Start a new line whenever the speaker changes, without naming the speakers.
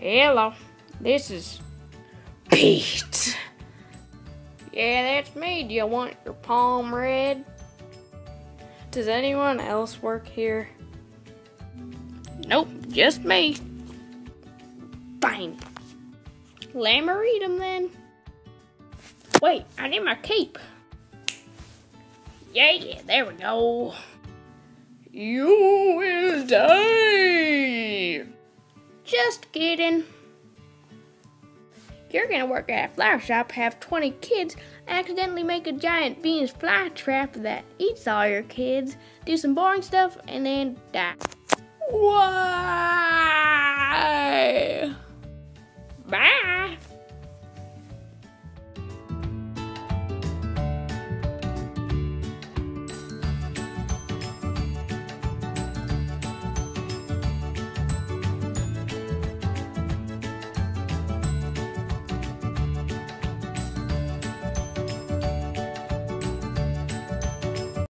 Hello, this is Pete. Yeah, that's me. Do you want your palm read? Does anyone else work here? Nope, just me. Fine. Let them then. Wait, I need my cape. Yeah, yeah, there we go. You will die. Just kidding. You're gonna work at a flower shop, have 20 kids, accidentally make a giant Venus flytrap that eats all your kids, do some boring stuff, and then die. Why? Bye.